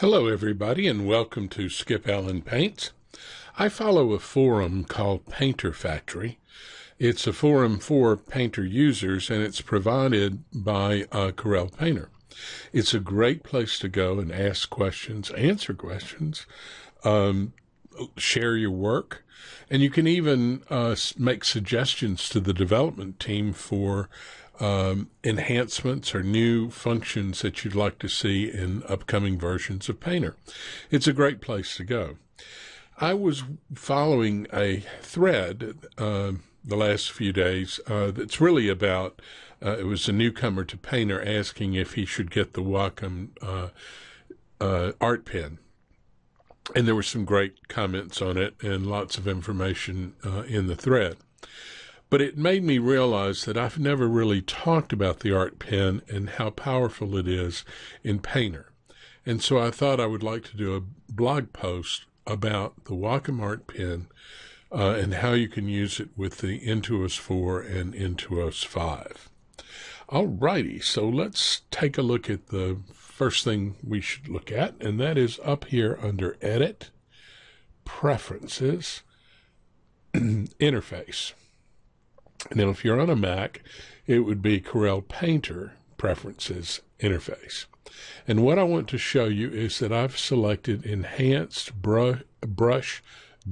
Hello, everybody, and welcome to Skip Allen Paints. I follow a forum called Painter Factory. It's a forum for painter users, and it's provided by Corel Painter. It's a great place to go and ask questions, answer questions, um, share your work, and you can even uh, make suggestions to the development team for um, enhancements or new functions that you'd like to see in upcoming versions of Painter. It's a great place to go. I was following a thread uh, the last few days uh, that's really about uh, it was a newcomer to Painter asking if he should get the Wacom uh, uh, art pen. And there were some great comments on it and lots of information uh, in the thread. But it made me realize that I've never really talked about the art pen and how powerful it is in Painter. And so I thought I would like to do a blog post about the Wacom art pen uh, and how you can use it with the Intuos 4 and Intuos 5. Alrighty, so let's take a look at the first thing we should look at, and that is up here under Edit, Preferences, Interface. Now, if you're on a Mac, it would be Corel Painter Preferences Interface. And what I want to show you is that I've selected Enhanced Brush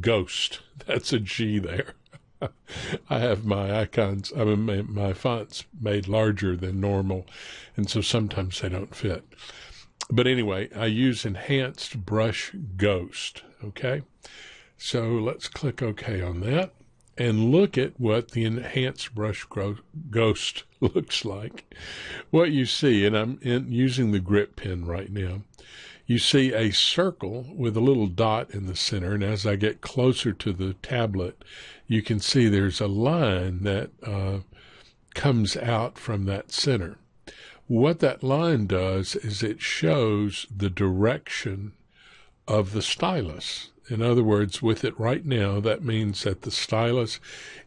Ghost. That's a G there. I have my icons, I mean, my, fonts made larger than normal, and so sometimes they don't fit. But anyway, I use Enhanced Brush Ghost. Okay, so let's click OK on that and look at what the Enhanced Brush Ghost looks like. What you see, and I'm in, using the grip pen right now, you see a circle with a little dot in the center. And as I get closer to the tablet, you can see there's a line that uh, comes out from that center. What that line does is it shows the direction of the stylus. In other words, with it right now, that means that the stylus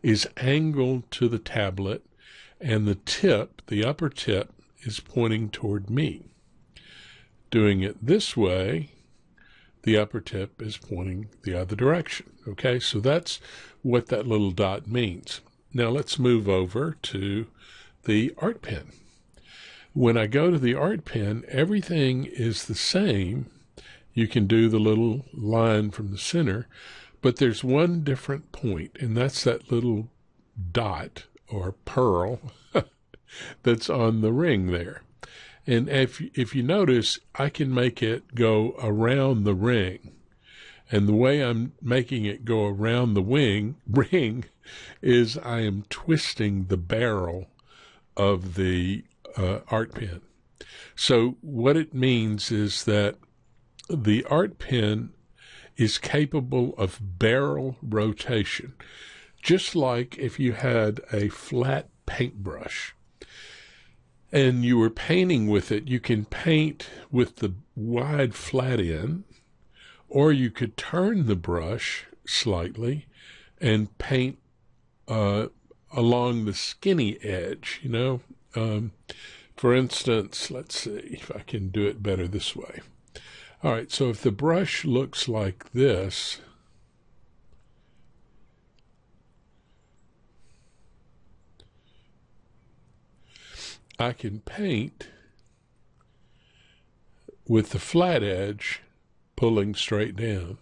is angled to the tablet and the tip, the upper tip, is pointing toward me. Doing it this way, the upper tip is pointing the other direction. Okay, so that's what that little dot means. Now let's move over to the art pen. When I go to the art pen, everything is the same. You can do the little line from the center, but there's one different point, and that's that little dot or pearl that's on the ring there. And if if you notice, I can make it go around the ring. And the way I'm making it go around the wing ring is I am twisting the barrel of the uh, art pen. So what it means is that the art pen is capable of barrel rotation, just like if you had a flat paintbrush and you were painting with it, you can paint with the wide flat end, or you could turn the brush slightly and paint uh, along the skinny edge, you know. Um, for instance, let's see if I can do it better this way. All right, so if the brush looks like this, I can paint with the flat edge pulling straight down.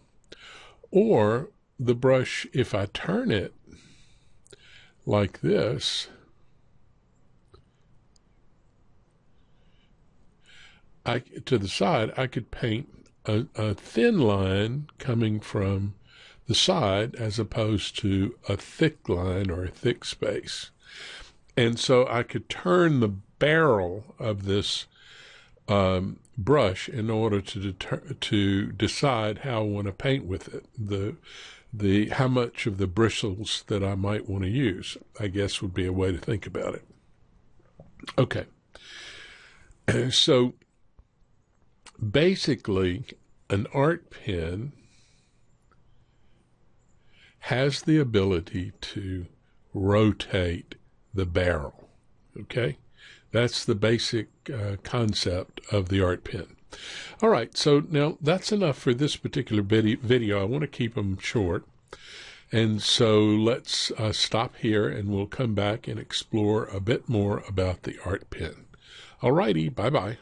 Or the brush, if I turn it like this, I, to the side, I could paint a, a thin line coming from the side as opposed to a thick line or a thick space. And so I could turn the barrel of this um, brush in order to deter- to decide how I want to paint with it. The the how much of the bristles that I might want to use, I guess, would be a way to think about it. Okay. So basically, an art pen has the ability to rotate the barrel. Okay? That's the basic uh, concept of the art pen. All right, so now that's enough for this particular video. I want to keep them short. And so let's uh, stop here and we'll come back and explore a bit more about the art pen. All righty, bye bye.